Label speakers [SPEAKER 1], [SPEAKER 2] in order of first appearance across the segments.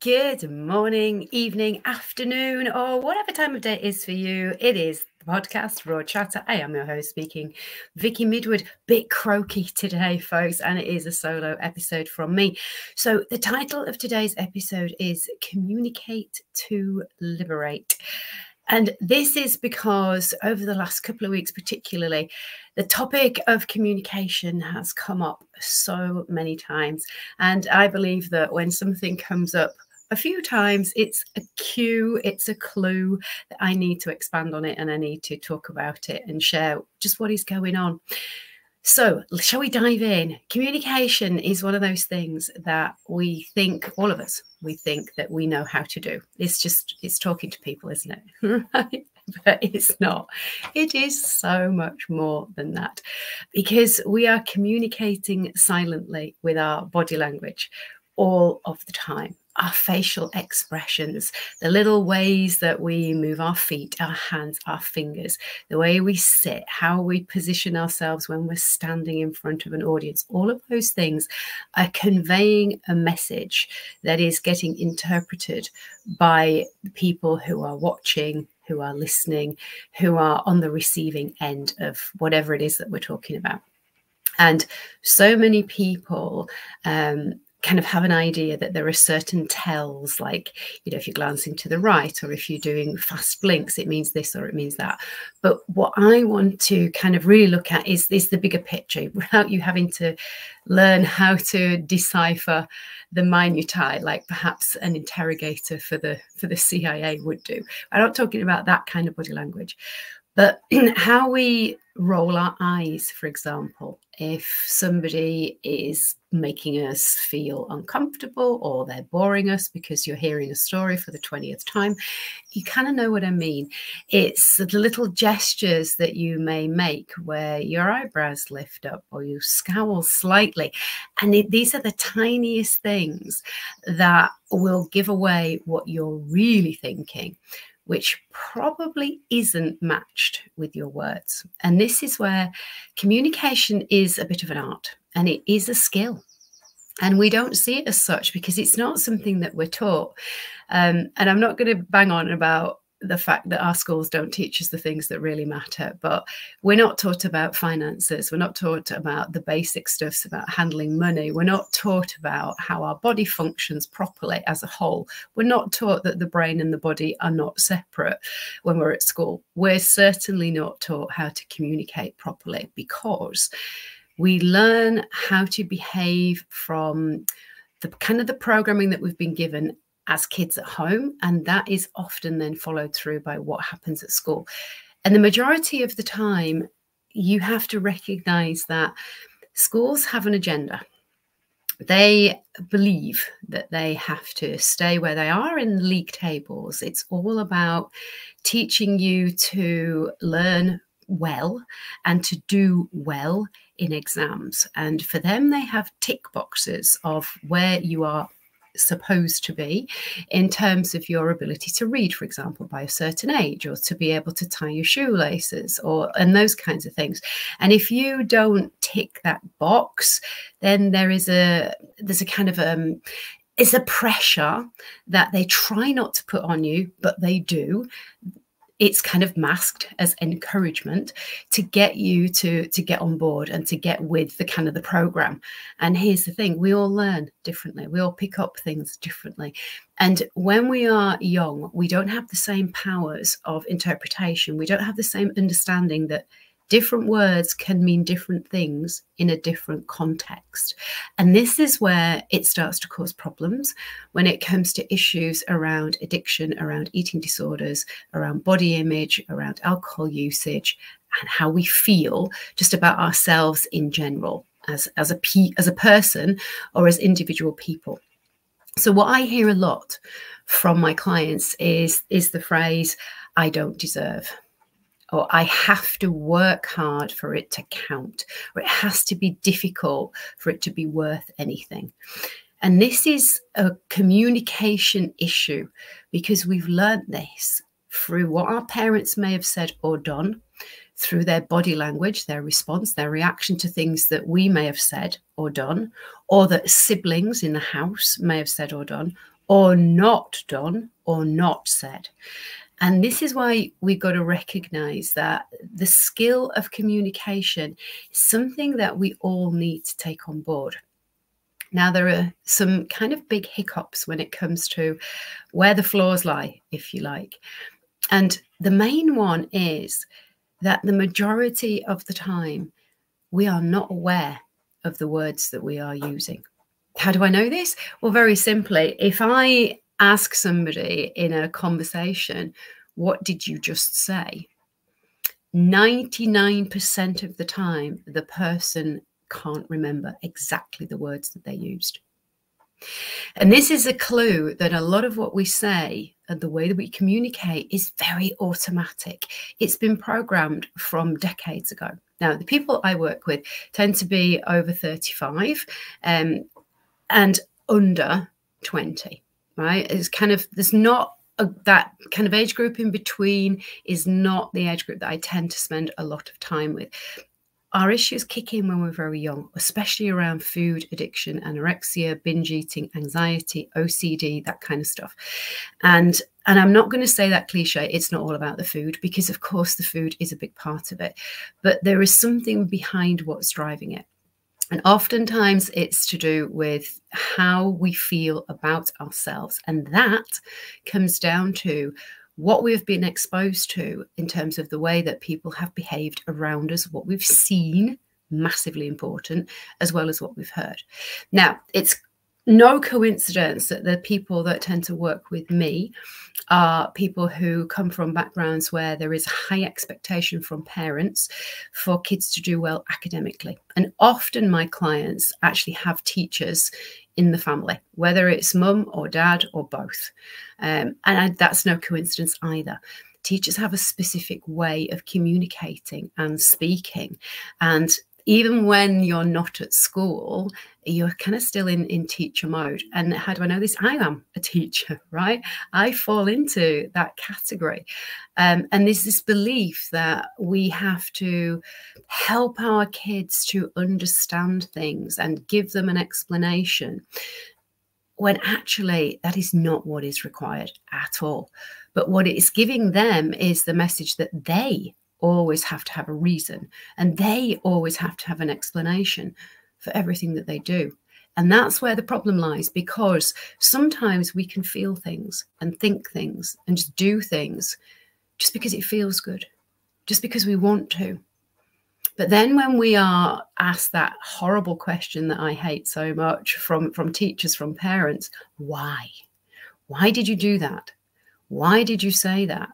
[SPEAKER 1] Good morning, evening, afternoon, or whatever time of day it is for you. It is the podcast Raw Chatter. I am your host speaking, Vicky Midwood. Bit croaky today, folks, and it is a solo episode from me. So, the title of today's episode is Communicate to Liberate. And this is because over the last couple of weeks, particularly, the topic of communication has come up so many times. And I believe that when something comes up a few times, it's a cue, it's a clue that I need to expand on it and I need to talk about it and share just what is going on. So, shall we dive in? Communication is one of those things that we think, all of us, we think that we know how to do. It's just, it's talking to people, isn't it? right? But it's not. It is so much more than that because we are communicating silently with our body language all of the time our facial expressions, the little ways that we move our feet, our hands, our fingers, the way we sit, how we position ourselves when we're standing in front of an audience, all of those things are conveying a message that is getting interpreted by people who are watching. Who are listening, who are on the receiving end of whatever it is that we're talking about. And so many people um, kind of have an idea that there are certain tells like you know if you're glancing to the right or if you're doing fast blinks it means this or it means that. But what i want to kind of really look at is is the bigger picture without you having to learn how to decipher the minutiae like perhaps an interrogator for the for the cia would do. I'm not talking about that kind of body language but how we roll our eyes, for example, if somebody is making us feel uncomfortable or they're boring us because you're hearing a story for the 20th time, you kind of know what I mean. It's the little gestures that you may make where your eyebrows lift up or you scowl slightly. And it, these are the tiniest things that will give away what you're really thinking which probably isn't matched with your words. And this is where communication is a bit of an art and it is a skill. And we don't see it as such because it's not something that we're taught. Um, and I'm not going to bang on about the fact that our schools don't teach us the things that really matter but we're not taught about finances we're not taught about the basic stuffs about handling money we're not taught about how our body functions properly as a whole we're not taught that the brain and the body are not separate when we're at school we're certainly not taught how to communicate properly because we learn how to behave from the kind of the programming that we've been given as kids at home. And that is often then followed through by what happens at school. And the majority of the time, you have to recognize that schools have an agenda. They believe that they have to stay where they are in the league tables. It's all about teaching you to learn well and to do well in exams. And for them, they have tick boxes of where you are supposed to be in terms of your ability to read, for example, by a certain age, or to be able to tie your shoelaces, or and those kinds of things. And if you don't tick that box, then there is a there's a kind of um is a pressure that they try not to put on you, but they do it's kind of masked as encouragement to get you to to get on board and to get with the kind of the program. And here's the thing we all learn differently. We all pick up things differently. And when we are young we don't have the same powers of interpretation. We don't have the same understanding that different words can mean different things in a different context. And this is where it starts to cause problems when it comes to issues around addiction, around eating disorders, around body image, around alcohol usage, and how we feel just about ourselves in general as, as, a, pe- as a person or as individual people. So, what I hear a lot from my clients is, is the phrase, I don't deserve or I have to work hard for it to count, or it has to be difficult for it to be worth anything. And this is a communication issue because we've learned this through what our parents may have said or done, through their body language, their response, their reaction to things that we may have said or done, or that siblings in the house may have said or done, or not done or not said. And this is why we've got to recognize that the skill of communication is something that we all need to take on board. Now, there are some kind of big hiccups when it comes to where the flaws lie, if you like. And the main one is that the majority of the time, we are not aware of the words that we are using. How do I know this? Well, very simply, if I ask somebody in a conversation, What did you just say? 99% of the time, the person can't remember exactly the words that they used. And this is a clue that a lot of what we say and the way that we communicate is very automatic. It's been programmed from decades ago. Now, the people I work with tend to be over 35 um, and under 20, right? It's kind of, there's not a, that kind of age group in between is not the age group that I tend to spend a lot of time with our issues kick in when we're very young, especially around food addiction, anorexia, binge eating, anxiety, OCD, that kind of stuff. And and I'm not going to say that cliche, it's not all about the food, because of course the food is a big part of it. But there is something behind what's driving it. And oftentimes it's to do with how we feel about ourselves. And that comes down to what we've been exposed to in terms of the way that people have behaved around us, what we've seen, massively important, as well as what we've heard. Now, it's no coincidence that the people that tend to work with me are people who come from backgrounds where there is high expectation from parents for kids to do well academically. And often my clients actually have teachers in the family, whether it's mum or dad or both. Um, and I, that's no coincidence either. Teachers have a specific way of communicating and speaking. And even when you're not at school, you're kind of still in, in teacher mode. And how do I know this? I am a teacher, right? I fall into that category. Um, and there's this belief that we have to help our kids to understand things and give them an explanation when actually that is not what is required at all. But what it is giving them is the message that they always have to have a reason and they always have to have an explanation for everything that they do. And that's where the problem lies because sometimes we can feel things and think things and just do things just because it feels good, just because we want to. But then when we are asked that horrible question that I hate so much from, from teachers, from parents, why? Why did you do that? Why did you say that?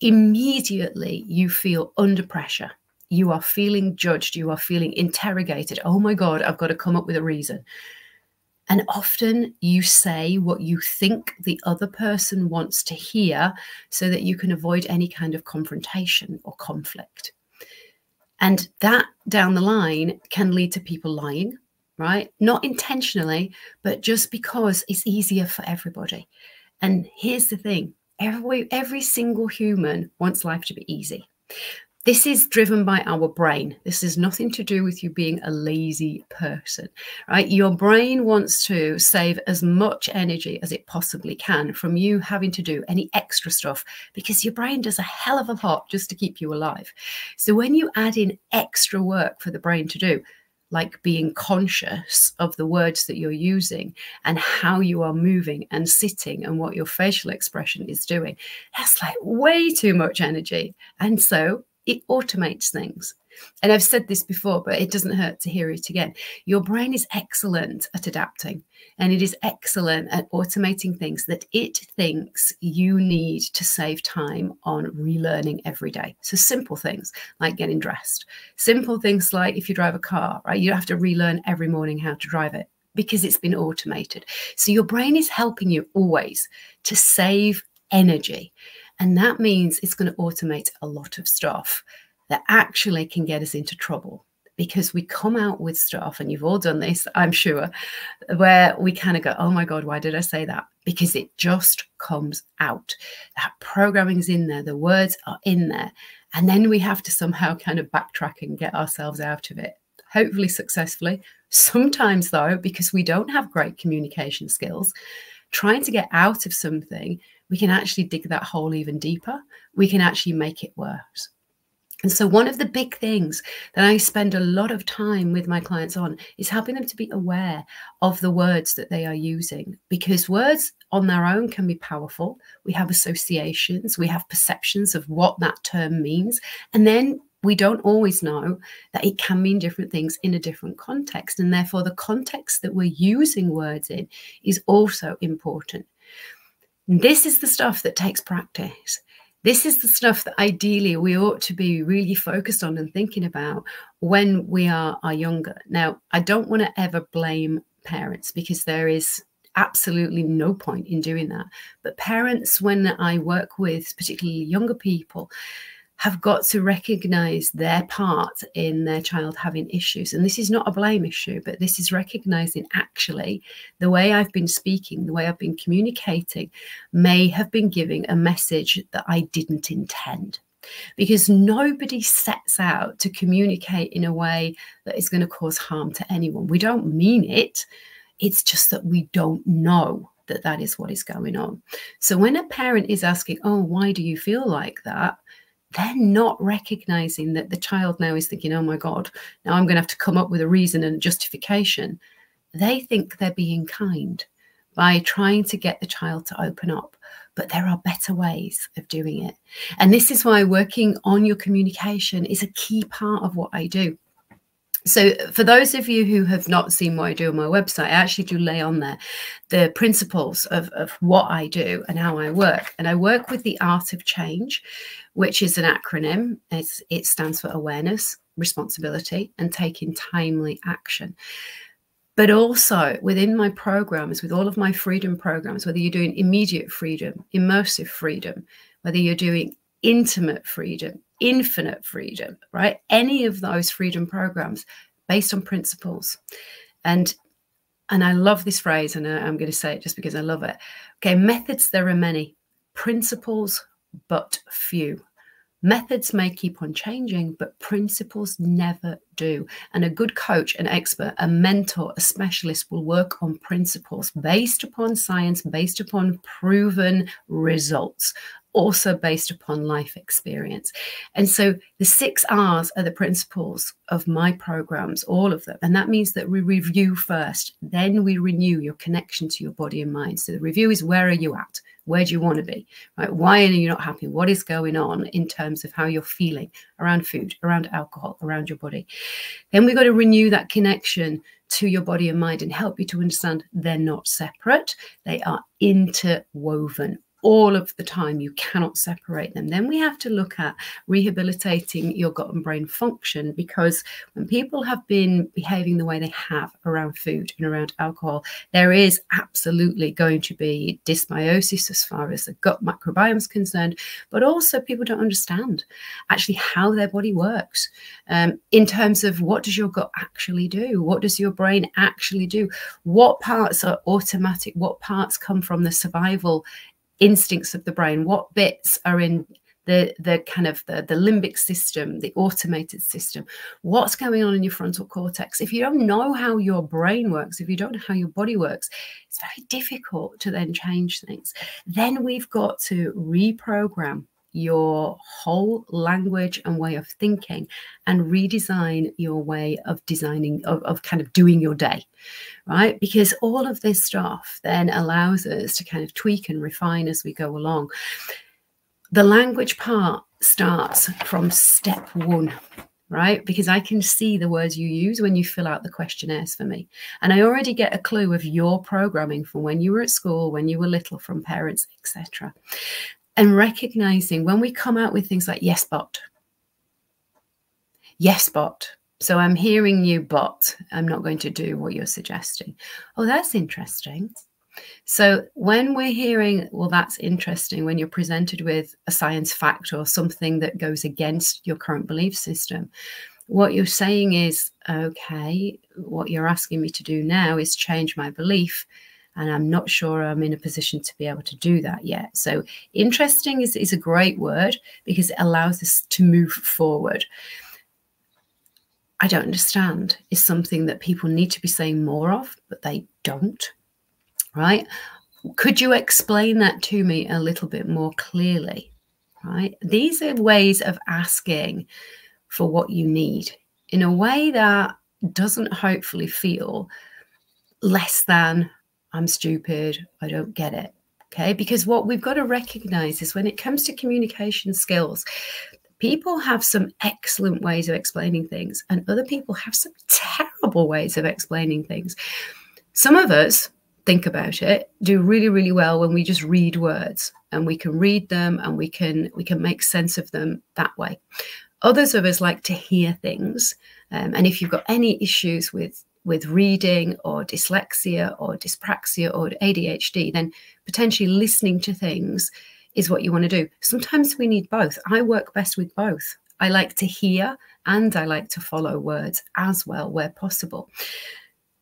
[SPEAKER 1] Immediately you feel under pressure. You are feeling judged. You are feeling interrogated. Oh my God, I've got to come up with a reason. And often you say what you think the other person wants to hear so that you can avoid any kind of confrontation or conflict. And that down the line can lead to people lying, right? Not intentionally, but just because it's easier for everybody. And here's the thing every, every single human wants life to be easy. This is driven by our brain. This is nothing to do with you being a lazy person, right? Your brain wants to save as much energy as it possibly can from you having to do any extra stuff because your brain does a hell of a lot just to keep you alive. So when you add in extra work for the brain to do, like being conscious of the words that you're using and how you are moving and sitting and what your facial expression is doing. That's like way too much energy. And so it automates things. And I've said this before, but it doesn't hurt to hear it again. Your brain is excellent at adapting and it is excellent at automating things that it thinks you need to save time on relearning every day. So simple things like getting dressed, simple things like if you drive a car, right? You have to relearn every morning how to drive it because it's been automated. So your brain is helping you always to save energy. And that means it's going to automate a lot of stuff that actually can get us into trouble because we come out with stuff, and you've all done this, I'm sure, where we kind of go, oh my God, why did I say that? Because it just comes out. That programming's in there, the words are in there. And then we have to somehow kind of backtrack and get ourselves out of it, hopefully successfully. Sometimes, though, because we don't have great communication skills, trying to get out of something, we can actually dig that hole even deeper. We can actually make it worse. And so, one of the big things that I spend a lot of time with my clients on is helping them to be aware of the words that they are using because words on their own can be powerful. We have associations, we have perceptions of what that term means. And then we don't always know that it can mean different things in a different context. And therefore, the context that we're using words in is also important. This is the stuff that takes practice. This is the stuff that ideally we ought to be really focused on and thinking about when we are, are younger. Now, I don't want to ever blame parents because there is absolutely no point in doing that. But parents, when I work with particularly younger people, have got to recognize their part in their child having issues. And this is not a blame issue, but this is recognizing actually the way I've been speaking, the way I've been communicating may have been giving a message that I didn't intend. Because nobody sets out to communicate in a way that is going to cause harm to anyone. We don't mean it. It's just that we don't know that that is what is going on. So when a parent is asking, Oh, why do you feel like that? They're not recognizing that the child now is thinking, oh my God, now I'm going to have to come up with a reason and justification. They think they're being kind by trying to get the child to open up. But there are better ways of doing it. And this is why working on your communication is a key part of what I do. So, for those of you who have not seen what I do on my website, I actually do lay on there the principles of, of what I do and how I work. And I work with the art of change, which is an acronym. It's, it stands for awareness, responsibility, and taking timely action. But also within my programs, with all of my freedom programs, whether you're doing immediate freedom, immersive freedom, whether you're doing intimate freedom, infinite freedom, right? Any of those freedom programs based on principles. And and I love this phrase, and I'm going to say it just because I love it. Okay, methods, there are many, principles, but few. Methods may keep on changing, but principles never do. And a good coach, an expert, a mentor, a specialist will work on principles based upon science, based upon proven results, also based upon life experience. And so the six R's are the principles of my programs, all of them. And that means that we review first, then we renew your connection to your body and mind. So the review is where are you at? Where do you want to be? Right? Why are you not happy? What is going on in terms of how you're feeling around food, around alcohol, around your body? Then we've got to renew that connection to your body and mind and help you to understand they're not separate, they are interwoven all of the time. You cannot separate them. Then we have to look at rehabilitating your gut and brain function because when people have been behaving the way they have around food and around alcohol, there is absolutely going to be dysbiosis as far as the gut microbiome is concerned, but also people don't understand actually how their body works um, in terms of what does your gut actually do? What does your brain actually do? What parts are automatic? What parts come from the survival instincts of the brain what bits are in the the kind of the, the limbic system the automated system? What's going on in your frontal cortex? If you don't know how your brain works if you don't know how your body works it's very difficult to then change things. Then we've got to reprogram your whole language and way of thinking and redesign your way of designing of, of kind of doing your day right because all of this stuff then allows us to kind of tweak and refine as we go along the language part starts from step one right? Because I can see the words you use when you fill out the questionnaires for me. And I already get a clue of your programming from when you were at school, when you were little, from parents, etc and recognizing when we come out with things like yes bot. Yes bot. So i'm hearing you but i'm not going to do what you're suggesting. Oh that's interesting. So when we're hearing well that's interesting when you're presented with a science fact or something that goes against your current belief system what you're saying is okay what you're asking me to do now is change my belief and I'm not sure I'm in a position to be able to do that yet. So interesting is, is a great word because it allows us to move forward. I don't understand is something that people need to be saying more of, but they don't, right? Could you explain that to me a little bit more clearly? Right? These are ways of asking for what you need in a way that doesn't hopefully feel less than I'm stupid, I don't get it. Okay, because what we've got to recognize is when it comes to communication skills, people have some excellent ways of explaining things, and other people have some terrible ways of explaining things. Some of us think about it do really really well when we just read words and we can read them and we can we can make sense of them that way others of us like to hear things um, and if you've got any issues with with reading or dyslexia or dyspraxia or ADHD, then potentially listening to things is what you want to do. Sometimes we need both. I work best with both. I like to hear and I like to follow words as well where possible.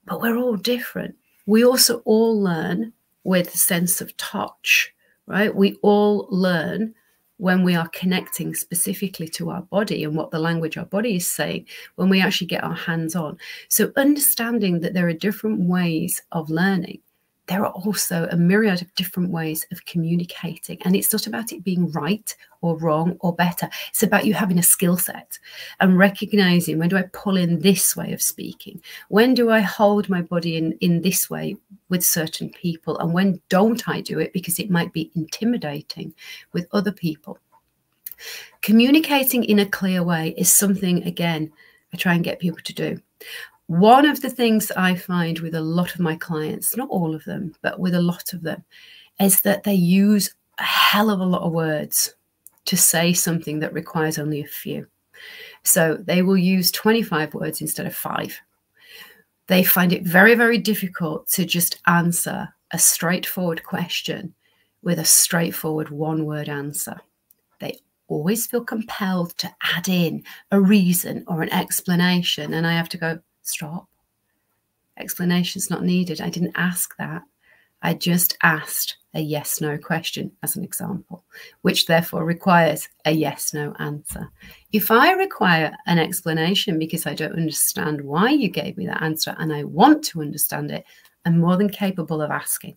[SPEAKER 1] But we're all different. We also all learn with a sense of touch, right? We all learn when we are connecting specifically to our body and what the language our body is saying when we actually get our hands on. So, understanding that there are different ways of learning, there are also a myriad of different ways of communicating. And it's not about it being right or wrong or better. It's about you having a skill set and recognizing when do I pull in this way of speaking? When do I hold my body in, in this way with certain people? And when don't I do it because it might be intimidating with other people? Communicating in a clear way is something, again, I try and get people to do. One of the things I find with a lot of my clients, not all of them, but with a lot of them, is that they use a hell of a lot of words to say something that requires only a few. So they will use 25 words instead of five. They find it very, very difficult to just answer a straightforward question with a straightforward one word answer. They always feel compelled to add in a reason or an explanation. And I have to go, Stop. Explanation's not needed. I didn't ask that. I just asked a yes no question as an example, which therefore requires a yes no answer. If I require an explanation because I don't understand why you gave me that answer and I want to understand it, I'm more than capable of asking.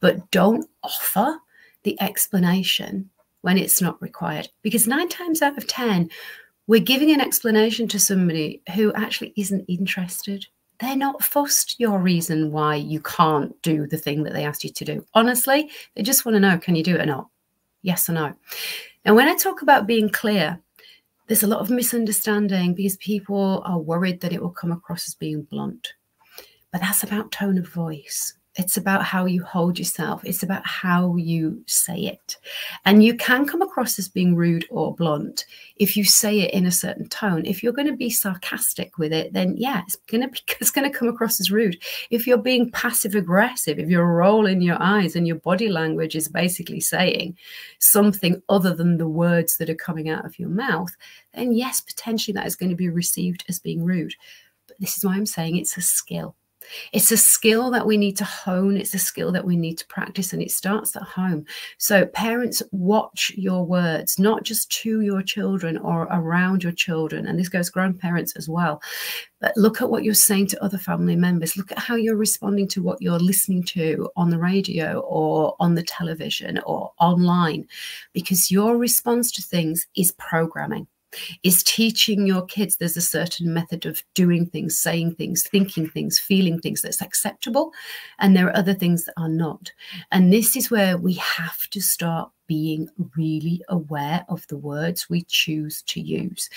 [SPEAKER 1] But don't offer the explanation when it's not required because nine times out of 10, we're giving an explanation to somebody who actually isn't interested. They're not fussed your reason why you can't do the thing that they asked you to do. Honestly, they just want to know can you do it or not? Yes or no. And when I talk about being clear, there's a lot of misunderstanding because people are worried that it will come across as being blunt. But that's about tone of voice. It's about how you hold yourself. It's about how you say it. And you can come across as being rude or blunt if you say it in a certain tone. If you're going to be sarcastic with it, then yeah, it's going to be it's going to come across as rude. If you're being passive aggressive, if you're rolling your eyes and your body language is basically saying something other than the words that are coming out of your mouth, then yes, potentially that is going to be received as being rude. But this is why I'm saying it's a skill it's a skill that we need to hone. It's a skill that we need to practice, and it starts at home. So, parents, watch your words, not just to your children or around your children. And this goes grandparents as well. But look at what you're saying to other family members. Look at how you're responding to what you're listening to on the radio or on the television or online, because your response to things is programming is teaching your kids there's a certain method of doing things, saying things, thinking things, feeling things that's acceptable. And there are other things that are not. And this is where we have to start being really aware of the words we choose to use.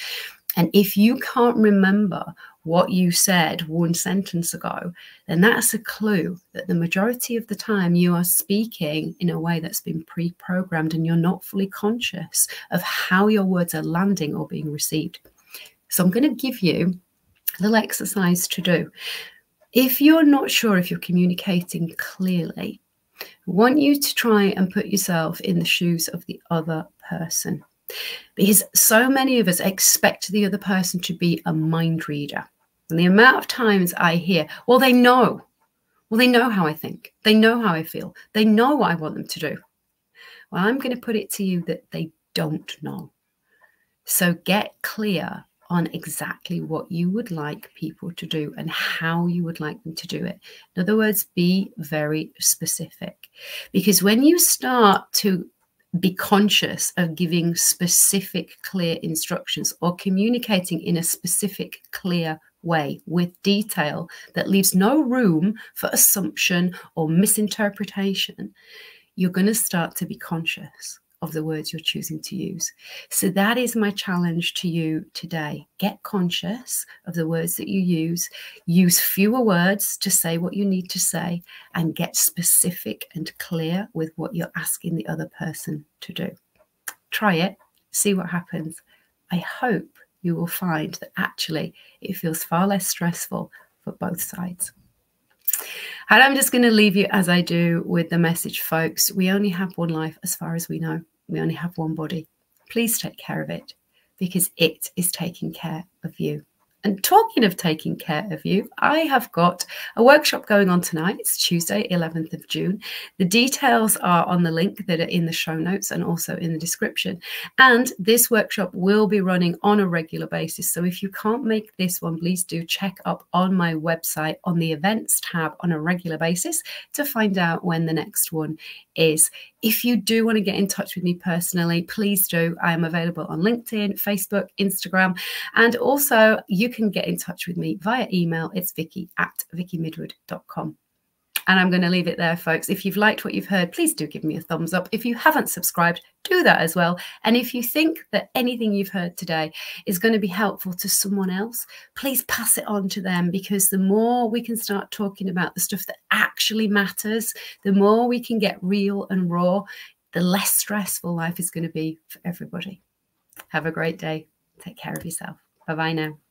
[SPEAKER 1] And if you can't remember what you said one sentence ago, then that's a clue that the majority of the time you are speaking in a way that's been pre programmed and you're not fully conscious of how your words are landing or being received. So I'm going to give you a little exercise to do. If you're not sure if you're communicating clearly, I want you to try and put yourself in the shoes of the other person because so many of us expect the other person to be a mind reader. And the amount of times I hear, well, they know. Well, they know how I think. They know how I feel. They know what I want them to do. Well, I'm going to put it to you that they don't know. So get clear on exactly what you would like people to do and how you would like them to do it. In other words, be very specific. Because when you start to be conscious of giving specific, clear instructions or communicating in a specific, clear way with detail that leaves no room for assumption or misinterpretation, you're going to start to be conscious of the words you're choosing to use. So that is my challenge to you today. Get conscious of the words that you use, use fewer words to say what you need to say, and get specific and clear with what you're asking the other person to do. Try it, see what happens. I hope you will find that actually it feels far less stressful for both sides. And I'm just going to leave you as I do with the message, folks. We only have one life as far as we know. We only have one body. Please take care of it because it is taking care of you. And talking of taking care of you, I have got a workshop going on tonight. It's Tuesday, 11th of June. The details are on the link that are in the show notes and also in the description. And this workshop will be running on a regular basis. So if you can't make this one, please do check up on my website on the events tab on a regular basis to find out when the next one is. If you do want to get in touch with me personally, please do. I am available on LinkedIn, Facebook, Instagram, and also you can get in touch with me via email. It's vicky at vickymidwood.com. And I'm going to leave it there, folks. If you've liked what you've heard, please do give me a thumbs up. If you haven't subscribed, do that as well. And if you think that anything you've heard today is going to be helpful to someone else, please pass it on to them because the more we can start talking about the stuff that actually matters, the more we can get real and raw, the less stressful life is going to be for everybody. Have a great day. Take care of yourself. Bye bye now.